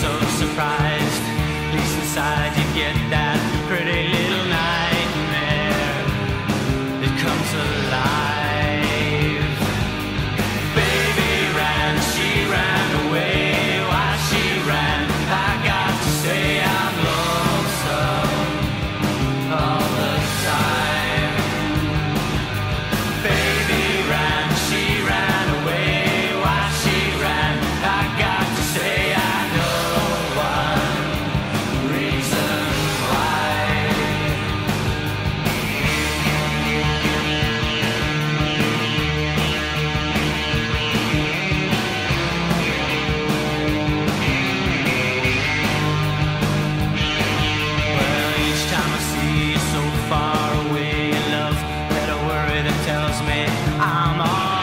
so surprised. Least inside you get that. I'm on.